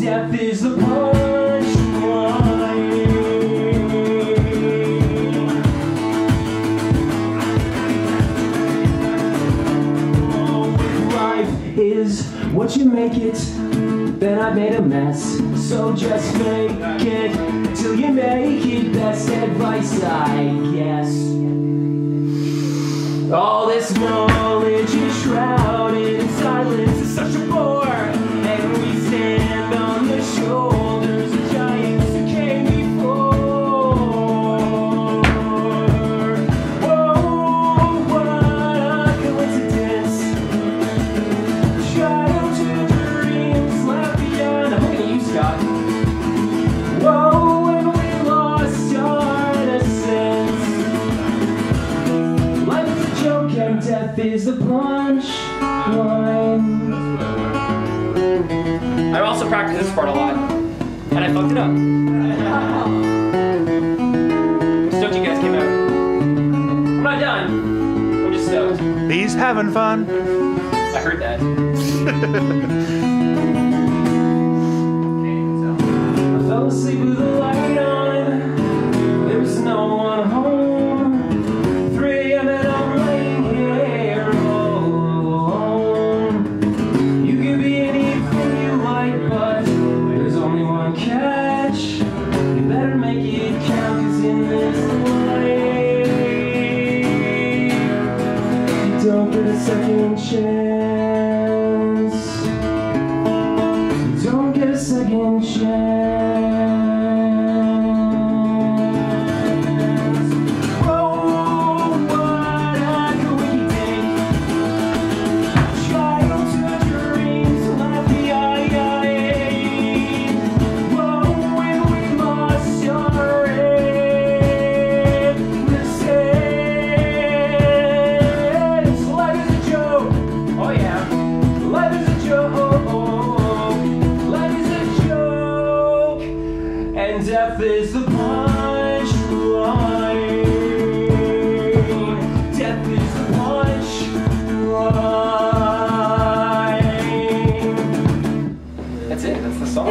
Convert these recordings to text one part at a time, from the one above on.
punchline. Life is what you make it. Then I made a mess. So just make it till you make it. Best advice, I guess. All this knowledge death is the punchline. I also practiced this part a lot, and I fucked it up. Stoked you guys came out. I'm not done. I'm just stoked. He's having fun. I heard that. don't get a second chance. Don't get a second chance. Death is the punchline. Death is the punchline. That's it. That's the song.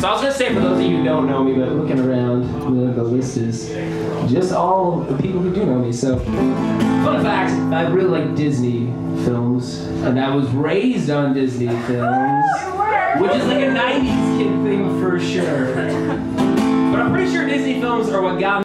So I was gonna say for those of you who don't know me, but looking around, the, the list is just all the people who do know me. So, fun fact: I really like Disney films, and I was raised on Disney films, which is like a '90s kid thing for sure. But I'm pretty sure Disney films are what got me.